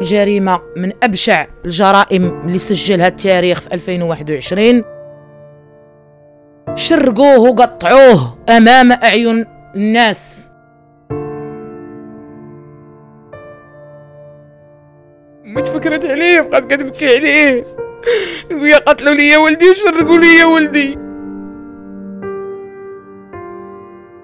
جريمة من أبشع الجرائم اللي سجلها التاريخ في 2021 شرقوه وقطعوه أمام أعين الناس. امي تفكرت عليه بقات كتبكي عليه ويا قتلوا لي ولدي وشرقوا لي ولدي.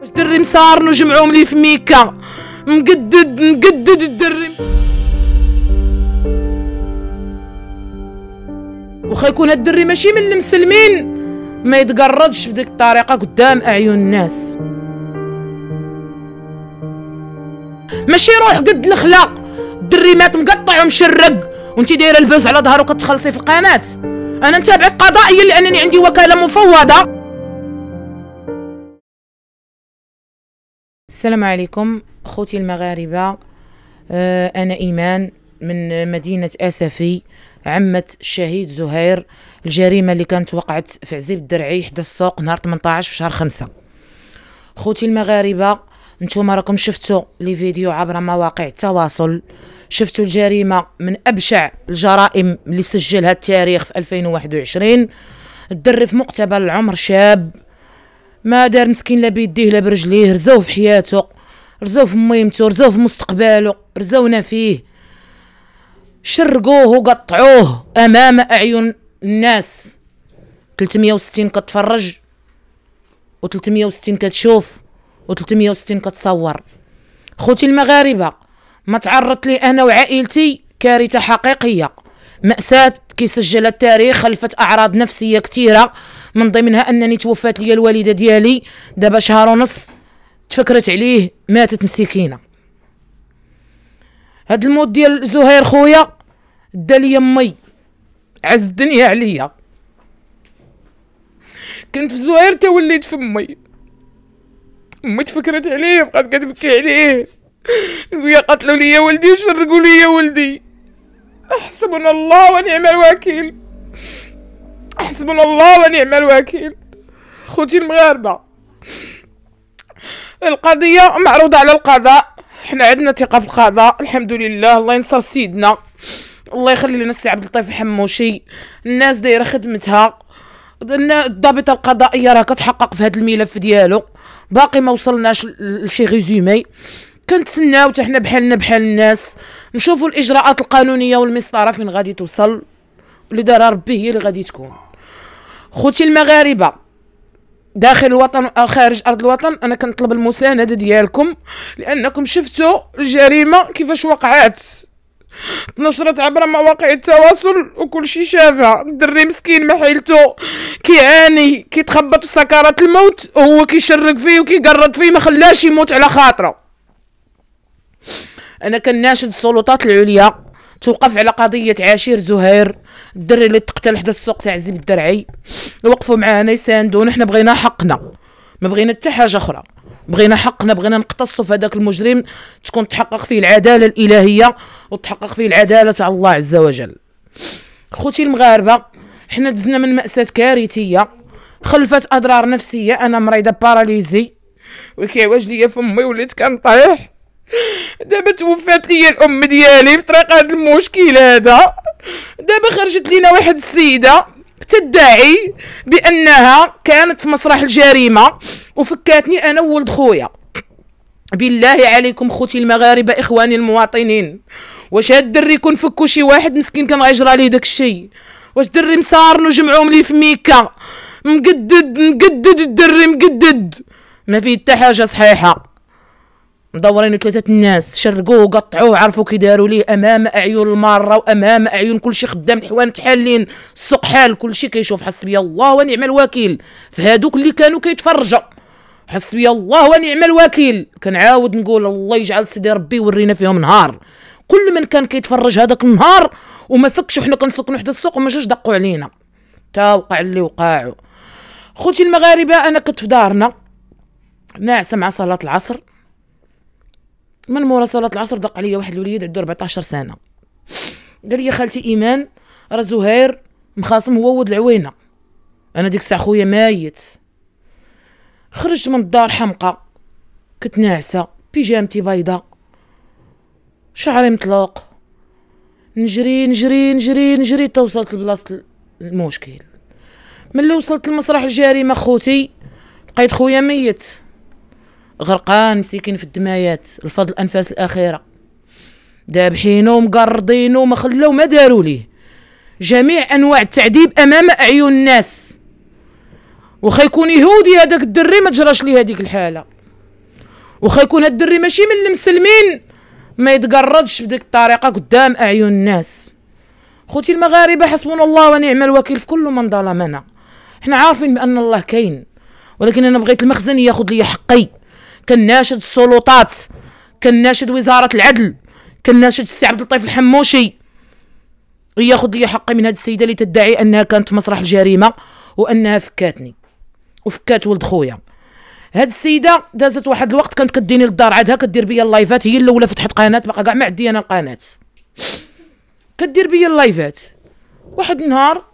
واش دري مسارن وجمعوهم لي في ميكا؟ مقدد مقدد الدري. وخا يكون الدري ماشي من المسلمين. ما يتقردش بديك الطريقة قدام أعين الناس. ماشي روح قد الأخلاق. الدري مات مقطع ومشرق وانتي دايرة الفاز على ظهره وكتخلصي في القناة. أنا نتابعك قضائيا لانني عندي وكالة مفوضة. السلام عليكم أخوتي المغاربة. آه، أنا إيمان من مدينة آسفي عمة الشهيد زهير الجريمة اللي كانت وقعت في عزيب الدرعي حدا السوق نهار 18 في شهر 5 خوتي المغاربة نتوما راكم شفتوا لي فيديو عبر مواقع التواصل. شفتوا الجريمة من أبشع الجرائم اللي سجلها التاريخ في 2021 الدري في مقتبل العمر شاب. ما دار مسكين لا بيديه لا برجليه رزاو في حياته رزاو في ميمتو رزاو في مستقبله رزاونا فيه. شرقوه وقطعوه أمام أعين الناس. 360 كتفرج و360 كتشوف. و360 كتصور. خوتي المغاربة ما تعرضت لي أنا وعائلتي كارثة حقيقية. مأساة كيسجل التاريخ خلفت أعراض نفسية كثيرة من ضمنها أنني توفات لي الوالدة ديالي. دابا شهر ونص تفكرت عليه ماتت مسكينة. هاد الموت ديال زهير خويا دا لي امي عز الدنيا عليا. كنت في زهير تا وليت في امي تفكرت عليه بقات كتبكي عليه. ويا قتلوا لي ولدي وشرقوا لي ولدي. حسبنا الله ونعم الوكيل. حسبنا الله ونعم الوكيل. خوتي المغاربة القضية معروضة على القضاء. حنا عندنا ثقة في القضاء الحمد لله. الله ينصر سيدنا. الله يخلي لنا السي عبد اللطيف حموشي. الناس دايرة خدمتها. الضابطه القضائيه راه كتحقق في هذا الملف ديالو. باقي ما وصلناش لشي résumé كنتسناو حتى حنا بحالنا بحال الناس نشوفوا الإجراءات القانونية والمسطرة فين غادي توصل. اللي دار ربي هي اللي غادي تكون. خوتي المغاربة داخل الوطن أو خارج أرض الوطن أنا كنطلب المساندة ديالكم لأنكم شفتوا الجريمة كيفاش وقعت. نشرت عبر مواقع التواصل وكل شي شافها. الدري مسكين ما كيعاني كيتخبط في سكرات الموت وهو كيشرق فيه وكيقرد فيه ما خلاش يموت على خاطرة. أنا كناشد السلطات العليا. توقف على قضية عاشير زهير. الدري اللي تقتل حدا السوق تاع زيب الدرعي. وقفوا معانا يساندونا حنا بغينا حقنا. ما بغينا حتى حاجة أخرى. بغينا حقنا بغينا نقتصوا في هذاك المجرم تكون تحقق فيه العدالة الإلهية وتحقق فيه العدالة تاع الله عز وجل. خوتي المغاربة حنا دزنا من مأساة كارثية خلفت أضرار نفسية أنا مريضة باراليزي وكيعوج ليا فمي وليت كنطيح. دابا توفات ليا الأم ديالي في طريق هذا المشكل هذا. دابا خرجت لينا واحد السيدة تدعي بأنها كانت في مسرح الجريمة. وفكاتني أنا وولد خويا. بالله عليكم خوتي المغاربة إخواني المواطنين. واش هاد الدري يكون فكو شي واحد مسكين كان غيجرى ليه داكشي واش دري مصارن وجمعوهم ليه في ميكا؟ مقدد مقدد الدري مقدد. ما فيه حتى حاجة صحيحة. مدورين ثلاثة الناس شرقوه وقطعوه عرفوا كي داروا ليه أمام أعين المارة وأمام أعين كل شيء خدام الحوانت حالين. السوق حال كل شيء كيشوف حسبي الله ونعم الوكيل. في هادوك اللي كانوا كيتفرجوا. حسبي الله ونعم الوكيل. كنعاود نقول الله يجعل سيدي ربي يورينا فيهم نهار. كل من كان كيتفرج هذاك النهار وما فكش وحنا كنسكنوا حدا السوق وما جاش دقوا علينا. تا وقع اللي وقعوا. خوتي المغاربة أنا كنت في دارنا. ناعسة مع صلاة العصر. من مورا صلاة العصر دق عليا واحد الوليد عنده 14 سنة. قال لي خالتي إيمان راه زهير مخاصم هو ولد العوينة. أنا ديك الساعة خويا مايت خرجت من الدار حمقى كنت ناعسة بيجامتي بيضاء شعري مطلوق نجري نجري نجري نجري توصلت لبلاصة المشكل. ملي وصلت لمسرح الجريمه خوتي لقيت خويا ميت. غرقان مسكين في الدمايات الفضل الأنفاس الأخيرة. دابحينو ومقرضينو وما خلاو ما داروا ليه. جميع أنواع التعذيب أمام أعين الناس. وخا يكون يهودي هذاك الدري ما تجراش ليه هذيك الحالة. وخا يكون هاد الدري ماشي من المسلمين ما يتقردش بديك الطريقة قدام أعين الناس. خوتي المغاربة حسبنا الله ونعم الوكيل في كل من ظلمنا. إحنا عارفين بأن الله كاين ولكن أنا بغيت المخزن ياخذ لي حقي. كناشد السلطات كناشد وزارة العدل كناشد السي عبد اللطيف الحموشي. ياخذ لي حقي من هذه السيدة اللي تدعي أنها كانت في مسرح الجريمة وأنها فكاتني. وفكات ولد خويا. هاد السيدة دازت واحد الوقت كانت كديني للدار عادها كدير بيا اللايفات هي الأولى فتحت قناة بقى كاع ما عندي أنا القناة. كدير بيا اللايفات. واحد النهار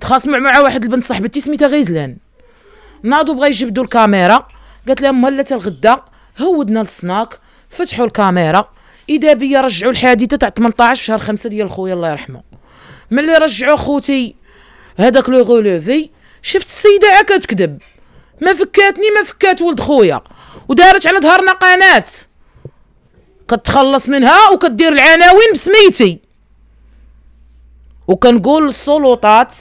تخاصموا مع واحد البنت صاحبتي سميتها غيزلان. ناضوا بغا يجبدوا الكاميرا قالت لهم مهلة الغدا هودنا للسناك فتحوا الكاميرا. إذا بيا رجعوا الحادثة تاع 18 شهر 5 ديال خويا الله يرحمه. ملي رجعوا خوتي هذاك لو غولوفي شفت السيدة عا كتكذب ما فكاتني ما فكات ولد خويا. ودارت على ظهرنا قناة. كتخلص منها وكدير العناوين بسميتي. وكنقول للسلطات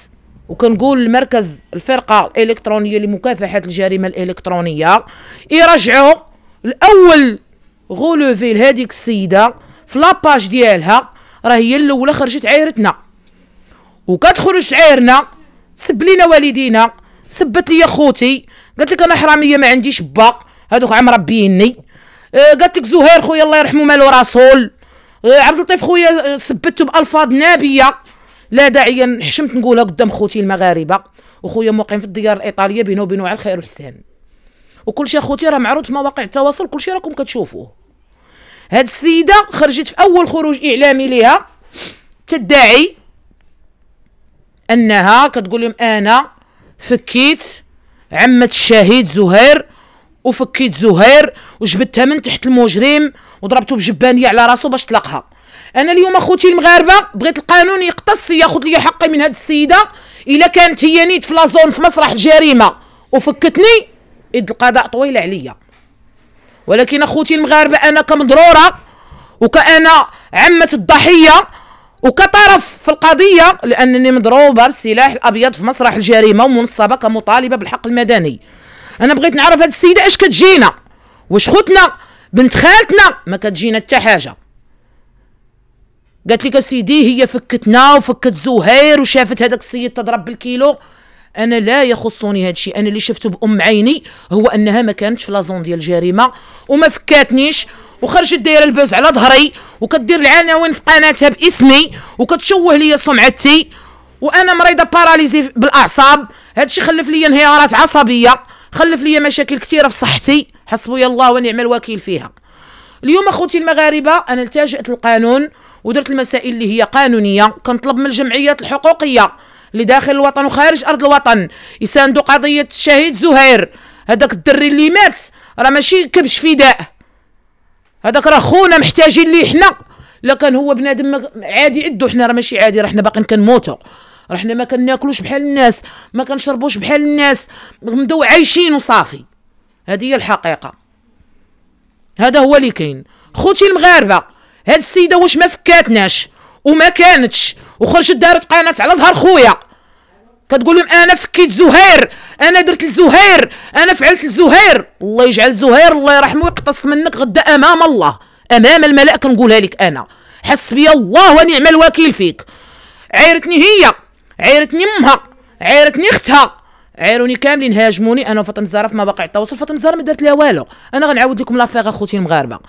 وكنقول لمركز الفرقة الإلكترونية لمكافحة الجريمة الإلكترونية. يرجعوا الأول غولوفي لهذيك السيدة في la page ديالها. راه هي الاولى خرجت عايرتنا وكتخرج عايرنا سب لينا والدينا سبت لي خوتي قالت لك أنا حرامية ما عنديش با هذوك عم ربيني. آه قالت لك زهير خويا الله يرحمه مالو رسول آه عبد اللطيف خويا سبته بالفاظ نابية. لا داعي حشمت نقولها قدام خوتي المغاربة. وخويا مقيم في الديار الإيطالية بينه وبينه على الخير والحسان وكل شيء اخوتي راه معروض في مواقع التواصل كل شيء راكم كتشوفوه. هاد السيدة خرجت في أول خروج إعلامي ليها. تدعي أنها كتقول لهم أنا فكيت عمة الشهيد زهير وفكيت زهير وجبدتها من تحت المجرم وضربته بجبانية على راسو باش طلقها أنا اليوم أخوتي المغاربة بغيت القانون يقتص ياخذ لي حقي من هاد السيدة إلا كانت هي نيت في لازون في مسرح الجريمة. وفكتني يد القضاء طويله عليا. ولكن أخوتي المغاربة أنا كمضرورة وكأنا عمة الضحية وكطرف في القضية لأنني مضروبة بالسلاح الأبيض في مسرح الجريمة ومنصبة كمطالبة بالحق المدني. أنا بغيت نعرف هاد السيدة اش كتجينا؟ واش خوتنا؟ بنت خالتنا؟ ما كتجينا حتى حاجة. قالت لك سيدي هي فكتنا وفكت زهير وشافت هذاك السيد تضرب بالكيلو. أنا لا يخصني هذا الشيء. أنا اللي شفته بأم عيني هو أنها ما كانتش في لازون ديال الجريمه وما فكاتنيش وخرجت دايرة البوز على ظهري وكدير العناوين في قناتها بإسمي وكتشوه لي سمعتي وأنا مريضة باراليزي بالأعصاب. هادشي خلف لي انهيارات عصبية خلف لي مشاكل كثيرة في صحتي. حسبي الله ونعم الوكيل فيها. اليوم أخوتي المغاربة أنا التجأت للقانون ودرت المسائل اللي هي قانونية. كنطلب من الجمعيات الحقوقية اللي داخل الوطن وخارج أرض الوطن. يساندوا قضية الشهيد زهير. هذاك الدري اللي مات راه ماشي كبش فداء. هذاك راه خونا محتاجين ليه حنا. لا كان هو بنادم عادي عدو حنا راه ماشي عادي راه حنا باقيين كنموتوا راه حنا ما كناكلوش بحال الناس ما كنشربوش بحال الناس. نبداو عايشين وصافي. هذه هي الحقيقة. هذا هو اللي كاين. خوتي المغاربة هاد السيدة واش ما فكاتناش وما كانتش؟ وخرجت دارت قناه على ظهر خويا. كتقول لهم أنا فكيت زهير أنا درت لزهير أنا فعلت لزهير. الله يجعل زهير الله يرحمه ويقتص منك غدا أمام الله. أمام الملأ كنقولها لك أنا. حسبي الله ونعم الوكيل فيك. عيرتني هي عيرتني أمها عيرتني أختها. عيروني كاملين هاجموني أنا وفاطمة الزهراء في مواقع التواصل. فاطمة الزهراء ما درت لها والو. أنا غنعاود لكم لافيغ أخوتي المغاربة.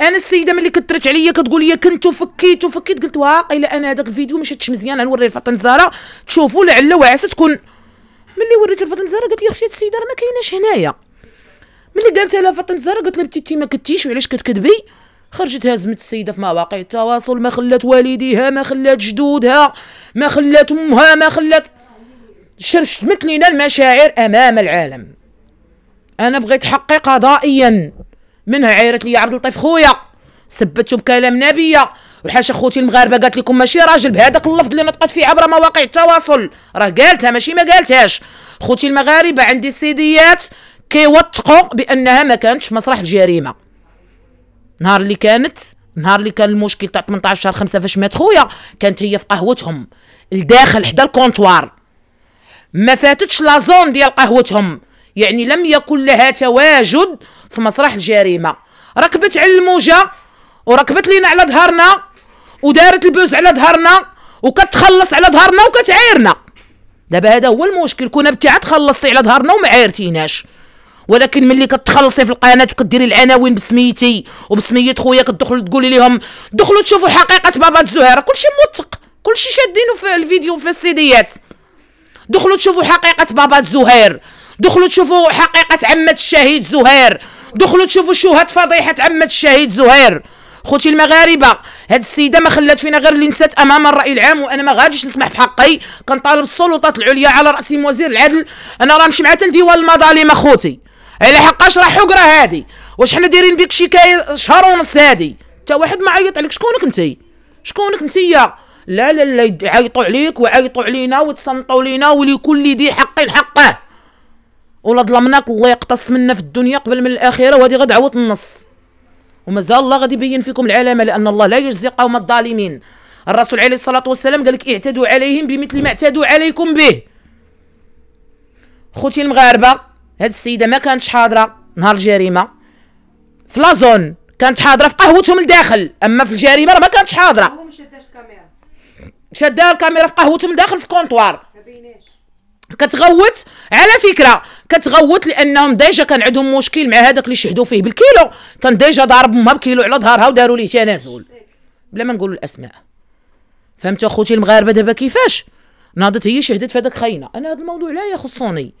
أنا السيدة ملي كثرت عليا كتقول لي كنت وفكيت وفكيت قلت واقيلا أنا هذاك الفيديو ما شفتش مزيان. غنوري لفاطمة الزهراء. تشوفوا لعل وعسى تكون ملي وريت لفاطمة الزهراء قالت لي أختي السيدة راه ما كايناش هنايا. ملي قالت لها فاطمة الزهراء قالت لها بنتي ما كنتيش وعلاش كتكذبي؟ خرجت هازمت السيدة في مواقع التواصل ما خلات والديها ما خلات جدودها ما خلات أمها ما خلات شرشمت لينا المشاعر أمام العالم. أنا بغيت حقي قضائيا. منها عيرت لي عبد اللطيف خويا. سبتو بكلام نبيه وحاشا خوتي المغاربة قالت لكم ماشي راجل بهذاك اللفظ اللي نطقت فيه عبر مواقع التواصل. راه قالتها ماشي ما قالتهاش. خوتي المغاربة عندي السيديات كيوثقوا بأنها ما كانتش في مسرح الجريمة. نهار اللي كانت نهار اللي كان المشكل تاع 18 شهر 5 فاش مات خويا كانت هي في قهوتهم. الداخل حدا الكونتوار. ما فاتتش لا زون ديال قهوتهم. يعني لم يكن لها تواجد في مسرح الجريمة. ركبت على الموجة وركبت لينا على ظهرنا ودارت البوز على ظهرنا وكتخلص على ظهرنا وكتعايرنا. دابا هذا هو المشكل. كنا بتاع تخلصتي على ظهرنا وما عايرتيناش. ولكن ملي كتخلصي في القناة وكديري العناوين بسميتي وبسمية خويا كتدخلوا تقولي لهم دخلوا تشوفوا حقيقة بابا الزهيره كلشي موثق كلشي شادينه في الفيديو في السيديات. دخلوا تشوفوا حقيقة بابا الزهير دخلوا تشوفوا حقيقة عمة الشهيد زهير. دخلوا تشوفوا شهاد فضيحة عمة الشهيد زهير. خوتي المغاربة هاد السيدة ما خلات فينا غير اللي نسات أمام الرأي العام وأنا ما غاديش نسمح بحقي كنطالب السلطات العليا على راسهم وزير العدل. أنا راه نمشي مع ديوان المظالم أخوتي. على حقاش راه حقرة هادي؟ واش حنا دايرين بك شكايه شهر ونص هادي؟ حتى واحد ما عيط عليك. شكونك انت شكونك انتيا لا لا لا يعيطوا عليك ويعيطوا علينا وتصنطوا لينا ولكل ذي حق حقه ولا ظلمناك الله يقتص منا في الدنيا قبل من الآخرة وهذه غد عوض النص. ومازال الله غادي يبين فيكم العلامة لأن الله لا يجزي قوم الظالمين. الرسول عليه الصلاة والسلام قال لك اعتدوا عليهم بمثل ما اعتدوا عليكم به. خوتي المغاربة هاد السيدة ما كانتش حاضرة نهار الجريمة. في la zone كانت حاضرة في قهوتهم لداخل أما في الجريمة راه ما كانتش حاضرة. شاده الكاميرا في قهوتهم لداخل في ال comptoir. كتغوت على فكرة كتغوت لأنهم déjà كان عندهم مشكل مع هذاك اللي شهدوا فيه بالكيلو. كان déjà ضارب امها بكيلو على ظهرها وداروا ليه تنازل بلا ما نقولوا الأسماء. فهمتوا أخوتي المغاربة دابا كيفاش؟ ناضت هي شهدت في هذاك خاينه أنا هذا الموضوع لا يخصني.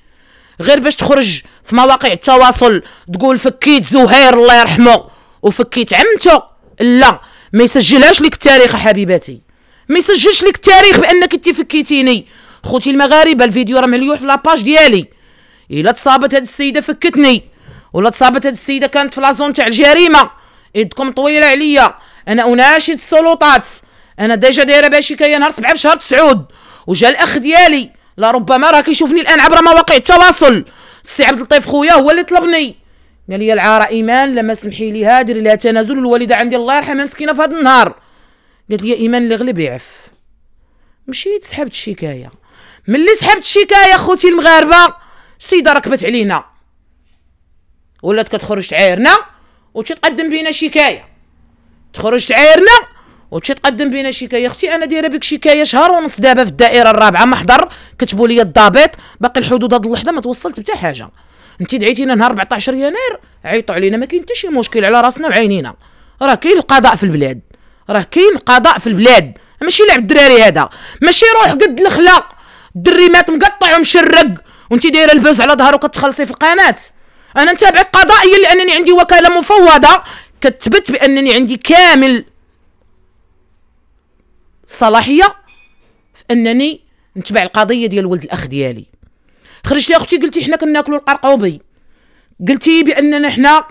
غير باش تخرج في مواقع التواصل تقول فكيت زهير الله يرحمه وفكيت عمته. لا ما يسجلهاش لك التاريخ حبيباتي. ما يسجلش لك التاريخ بأنك أنت فكيتيني. خوتي المغاربة الفيديو راه مليوح في la page ديالي. إلا تصابت هاد السيدة فكتني. ولا تصابت هاد السيدة كانت في la zone تاع الجريمة. يدكم طويلة عليا. أنا أناشد السلطات. أنا déjà دايرة بها شكايه نهار 7 في شهر تسعود. وجا الأخ ديالي. لربما راه كيشوفني الآن عبر مواقع التواصل. السي عبد اللطيف خويا هو اللي طلبني. قال لي العاره إيمان لما سمحي لي هادر لها تنازل الوالده عندي. الله يرحمها مسكينة في هذا النهار. قالت لي إيمان اللي غلب يعف. مشيت سحبت الشكاية. ملي سحبت الشكاية خوتي المغاربة؟ السيده ركبت علينا. ولات كتخرج تعايرنا وتقدم بينا شكاية. تخرج تعايرنا وتمشي تقدم بينا شكاية. أختي أنا دايرة بك شكاية شهر ونص دابا في الدائرة الرابعة. محضر كتبوا لي الضابط. باقي الحدود هاد اللحظة ما توصلت حتى حاجة. انت دعيتينا نهار 14 يناير. عيطوا علينا ما كاين حتى شي مشكل على راسنا وعينينا. راه كاين القضاء في البلاد. راه كاين قضاء في البلاد. ماشي لعب الدراري هذا. ماشي روح قد الخلا الدري مات مقطع ومشرق وانت دايرة البوز على ظهره كتخلصي في القناة. أنا نتابعك قضائيا لأنني عندي وكالة مفوضة. كتثبت بأنني عندي كامل الصلاحيه في أنني نتبع القضية ديال ولد الأخ ديالي. خرجتي أختي قلتي حنا كناكلوا القرقوبي. قلتي بأننا حنا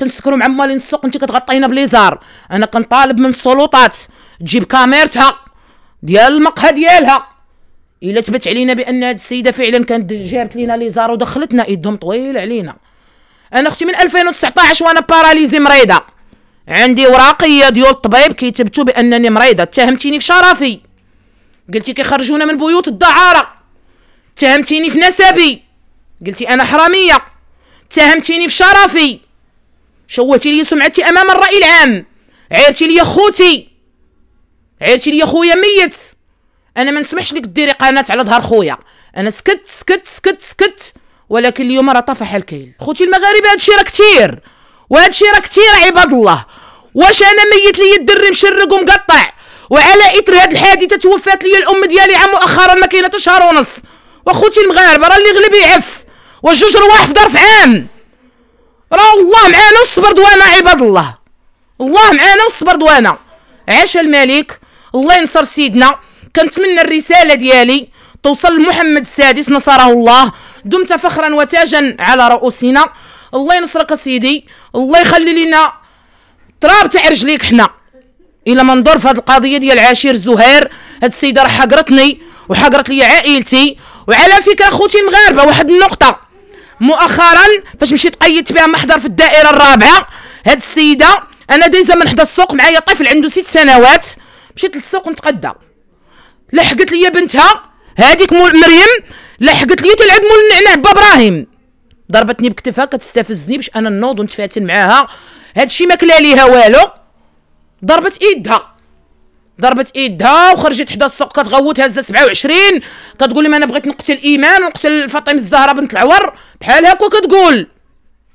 كنسكروا مع مالين السوق انت كتغطينا بليزار. أنا كنطالب من السلطات تجيب كاميرتها. ديال المقهى ديالها. إلا تبت علينا بأن هاد السيدة فعلا كانت جابت لينا ليزار ودخلتنا. يدهم طويل علينا. أنا أختي من 2019 وأنا باراليزي مريضة. عندي وراقية ديال الطبيب كيثبتوا بأنني مريضة. اتهمتيني في شرفي. قلتي كيخرجونا من بيوت الدعارة. اتهمتيني في نسبي. قلتي أنا حرامية. اتهمتيني في شرفي. شوهتي لي سمعتي أمام الرأي العام. عيرتي لي خوتي. عيرتي لي خويا ميت. أنا ما نسمحش لك ديري قناة على ظهر خويا. أنا سكت سكت سكت سكت. ولكن اليوم راه طفح الكيل. خوتي المغاربة هادشي راه كثير وهادشي راه كثير عباد الله. واش أنا ميت لي الدري مشرق ومقطع؟ وعلى إثر هاد الحادثة توفات لي الأم ديالي عام مؤخرا ما كاينة شهر ونص. واخوتي المغاربة راه اللي غلب يعف. وجوج رواح في ظرف عام. راه الله معانا والصبر دوانا عباد الله. الله معانا والصبر دوانا. عاش الملك. الله ينصر سيدنا. كنتمنى الرسالة ديالي توصل لمحمد السادس نصره الله. دمت فخرا وتاجا على رؤوسنا. الله ينصرك سيدي. الله يخلي لنا تراب تاع رجليك حنا. الا ما ندور في هذه القضية ديال عاشير زهير. هاد السيدة راه حقرتني وحقرت لي عائلتي. وعلى فكرة خوتي المغاربة واحد النقطة. مؤخرا فاش مشيت قيدت بها محضر في الدائرة الرابعة هاد السيدة أنا دايزة من حدا السوق معايا طفل عنده ست سنوات. مشيت للسوق نتقدى لحقت لي بنتها هذيك مول مريم لحقت لي تلعب مول النعناع بابراهيم ضربتني بكتفها كتستفزني باش أنا نوض ونتفاتن معاها. هادشي ما كلا ليها والو. ضربت إيدها. ضربت إيدها وخرجت حدا السوق كتغوت هزة 27 كتقول لي أنا بغيت نقتل إيمان ونقتل فاطمة الزهراء بنت العور بحال هكا كتقول.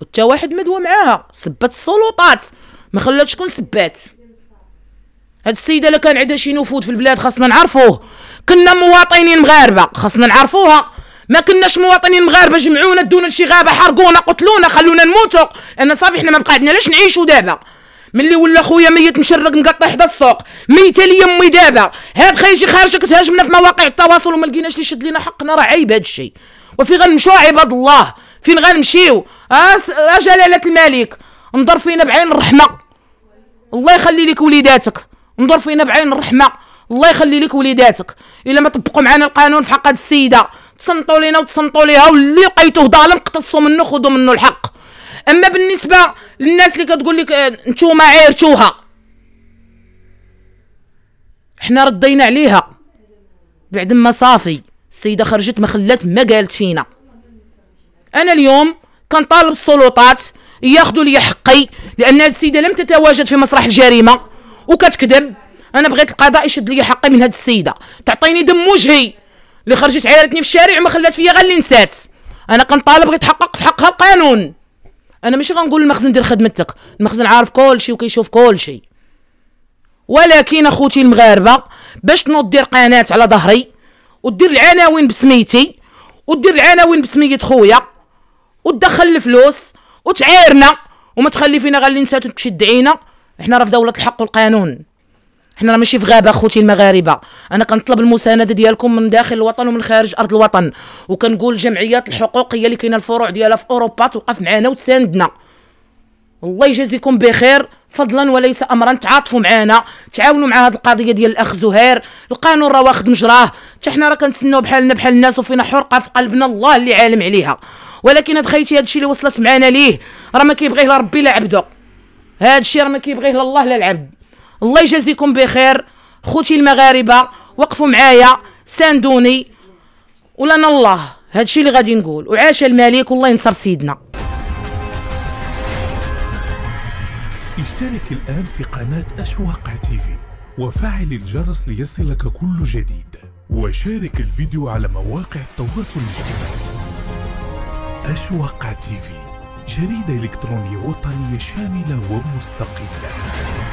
وتا واحد مدوى معاها. سبات السلطات. ما خلات شكون سبات. هاد السيدة اللي كان عندها شي نفوذ في البلاد خاصنا نعرفوه. كنا مواطنين مغاربة خاصنا نعرفوها. ما كناش مواطنين مغاربة جمعونا دونا لشي غابة حرقونا قتلونا خلونا نموتوا. لأن صافي حنا ما بقى عندنا لاش نعيشوا دابا؟ ملي ولا خويا ميت مشرق مقطع حدا السوق. ميتة لي أمي دابا. هاد خايجي خارجة كتهاجمنا في مواقع التواصل وما لقيناش اللي يشد لينا حقنا راه عيب هاد الشيء. وفي غنمشيو عباد الله. فين غنمشيو؟ ا جلالة الملك. انظر فينا بعين الرحمة. الله يخلي لك وليداتك. انظر فينا بعين الرحمة. الله يخلي لك وليداتك. إلا ما طبقوا معنا القانون في حق هاد السيدة. تصنطوا لينا وتصنطوا ليها واللي لقيتوه ظالم قتصوا منه خذوا منه الحق. أما بالنسبة للناس اللي كتقول لك آه، نتوما عيرتوها حنا ردينا عليها. بعد ما صافي السيدة خرجت ما خلات ما قالت فينا أنا اليوم كنطالب السلطات ياخذوا لي حقي لأن السيدة لم تتواجد في مسرح الجريمة وكتكذب. أنا بغيت القضاء يشد لي حقي من هذه السيدة. تعطيني دم وجهي. اللي خرجت عيرتني في الشارع وما خلات فيا غير اللي نسات. أنا كنطالب بغيت تحقق في حقها القانون. أنا ماشي غنقول المخزن دير خدمتك المخزن عارف كل شيء وكيشوف كل شيء ولكن أخوتي المغاربة باش تنوض دير قناة على ظهري ودير العناوين بسميتي ودير العناوين بسمية خويا وتدخل الفلوس وتعايرنا وما تخلي فينا غير اللي نسات وتشد عينا. إحنا راه في دولة الحق والقانون. حنا راه ماشي في غابة أخوتي المغاربة. أنا كنطلب المساندة ديالكم من داخل الوطن ومن خارج أرض الوطن. وكنقول الجمعيات الحقوقيه اللي كاينة الفروع ديالها في أوروبا توقف معنا وتساندنا. الله يجازيكم بخير. فضلا وليس امرا. تعاطفوا معنا تعاونوا مع هذه القضية ديال الأخ زهير. القانون راه واخد مجراه. حتى حنا راه كنتسناو بحالنا بحال الناس وفينا حرقه في قلبنا. الله اللي عالم عليها. ولكن هاد خيتي هاد الشيء اللي وصلت معنا ليه راه ما كيبغيه لا ربي لا عبده هاد الشيء راه ما كيبغيه لا الله لا العبد. الله يجازيكم بخير. خوتي المغاربة وقفوا معايا. ساندوني. ولنا الله. هذا الشيء اللي غادي نقول. وعاش الملك والله ينصر سيدنا. اشترك الآن في قناة أشواق تيفي وفعل الجرس ليصلك كل جديد. وشارك الفيديو على مواقع التواصل الاجتماعي. أشواق تيفي جريدة إلكترونية وطنية شاملة ومستقلة.